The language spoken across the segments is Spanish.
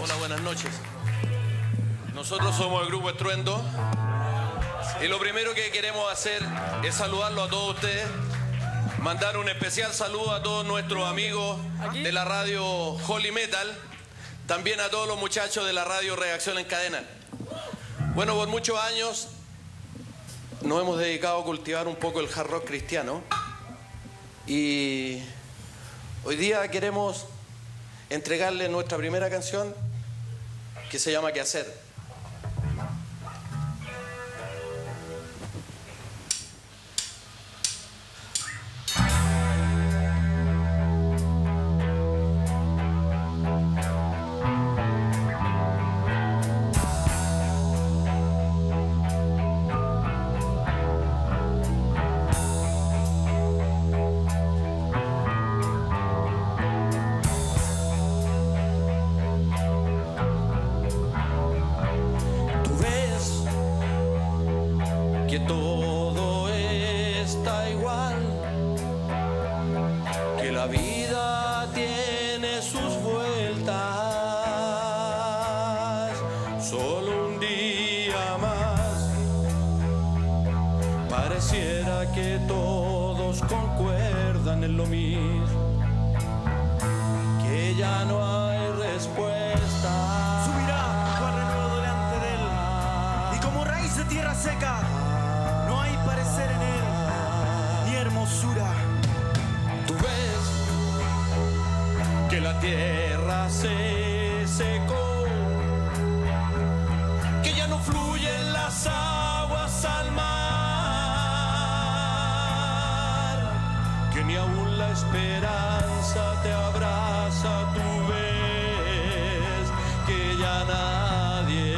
Hola, buenas noches. Nosotros somos el Grupo Estruendo y lo primero que queremos hacer es saludarlo a todos ustedes, mandar un especial saludo a todos nuestros amigos de la radio Holy Metal, también a todos los muchachos de la radio Reacción en Cadena. Bueno, por muchos años nos hemos dedicado a cultivar un poco el hard rock cristiano y hoy día queremos entregarle nuestra primera canción que se llama ¿Qué hacer? Todo está igual, que la vida tiene sus vueltas, solo un día más. Pareciera que todos concuerdan en lo mismo, que ya no hay tierra se secó, que ya no fluyen las aguas al mar, que ni aún la esperanza te abraza, tú ves que ya nadie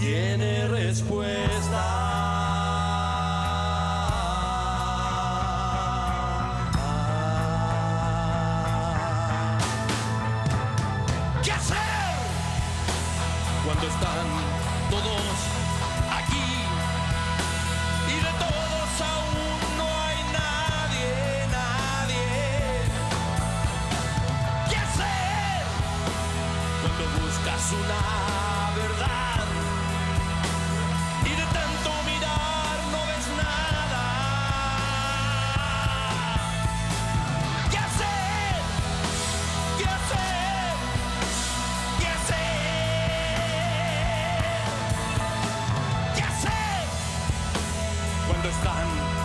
tiene respuesta. Cuando están todos aquí y de todos aún no hay nadie, nadie? ¿Qué hacer cuando buscas una ¿Qué hacer? Cuando están